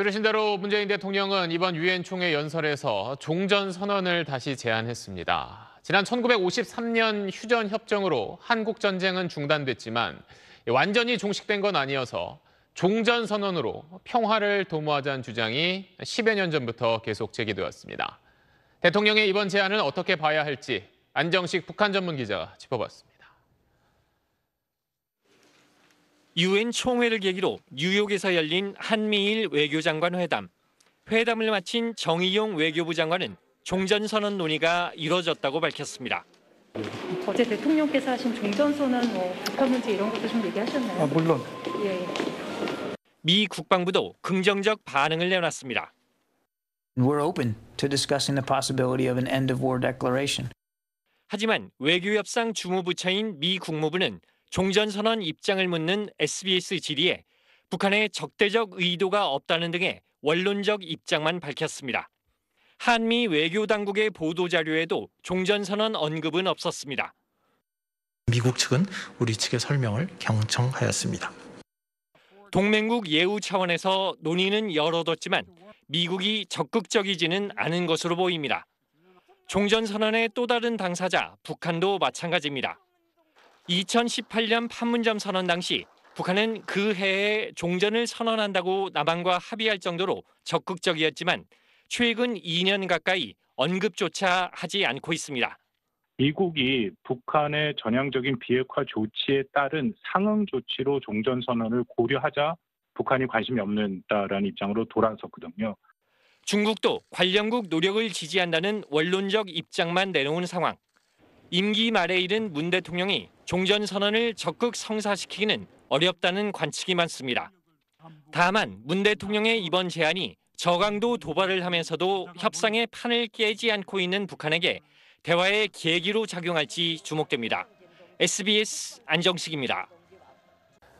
들으신 대로 문재인 대통령은 이번 유엔 총회 연설에서 종전 선언을 다시 제안했습니다. 지난 1953년 휴전 협정으로 한국 전쟁은 중단됐지만 완전히 종식된 건 아니어서 종전 선언으로 평화를 도모하자는 주장이 10여 년 전부터 계속 제기되었습니다. 대통령의 이번 제안을 어떻게 봐야 할지 안정식 북한 전문 기자가 짚어봤습니다. 유엔 총회를 계기로 뉴욕에서 열린 한미일 외교장관 회담. 회담을 마친 정의용 외교부 장관은 종전선언 논의가 이뤄졌다고 밝혔습니다. 어제 대통령께서 하신 종전선언, 뭐 북한 문제 이런 것도 좀 얘기하셨나요? 아, 물론 예. 미 국방부도 긍정적 반응을 내놨습니다. We're open to discussing the possibility of an end of war declaration. 하지만 외교협상 주무부처인 미 국무부는 종전선언 입장을 묻는 SBS 질의에 북한의 적대적 의도가 없다는 등의 원론적 입장만 밝혔습니다. 한미 외교당국의 보도자료에도 종전선언 언급은 없었습니다. 미국 측은 우리 측의 설명을 경청하였습니다. 동맹국 예우 차원에서 논의는 열어뒀지만 미국이 적극적이지는 않은 것으로 보입니다. 종전선언의 또 다른 당사자 북한도 마찬가지입니다. 2018년 판문점 선언 당시 북한은 그 해에 종전을 선언한다고 남한과 합의할 정도로 적극적이었지만 최근 2년 가까이 언급조차 하지 않고 있습니다. 미국이 북한의 전향적인 비핵화 조치에 따른 상응 조치로 종전 선언을 고려하자 북한이 관심이 없는다라는 입장으로 돌아섰거든요. 중국도 관련국 노력을 지지한다는 원론적 입장만 내놓은 상황. 임기 말에 이른 문 대통령이 종전 선언을 적극 성사시키기는 어렵다는 관측이 많습니다. 다만 문 대통령의 이번 제안이 저강도 도발을 하면서도 협상의 판을 깨지 않고 있는 북한에게 대화의 계기로 작용할지 주목됩니다. SBS 안정식입니다.